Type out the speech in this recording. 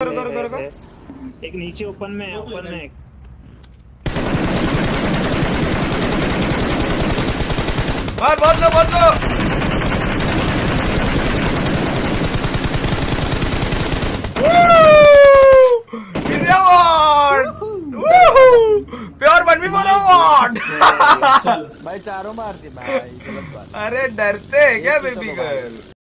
करो करो करो एक नीचे ओपन में है ओपन में मार बहुत लो बहुत लो प्योर वन अवार्ड भाई चारों मारती भाई बात। अरे डरते हैं क्या बेबी गर्ल तो